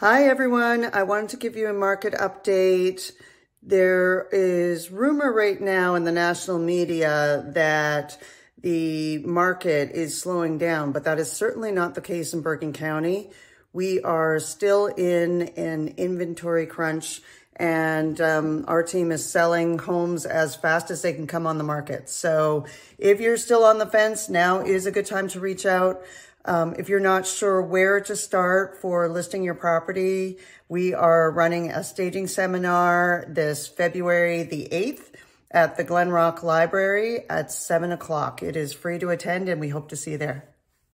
Hi, everyone. I wanted to give you a market update. There is rumor right now in the national media that the market is slowing down, but that is certainly not the case in Bergen County. We are still in an inventory crunch and um, our team is selling homes as fast as they can come on the market. So if you're still on the fence, now is a good time to reach out. Um, if you're not sure where to start for listing your property, we are running a staging seminar this February the 8th at the Glen Rock Library at 7 o'clock. It is free to attend and we hope to see you there.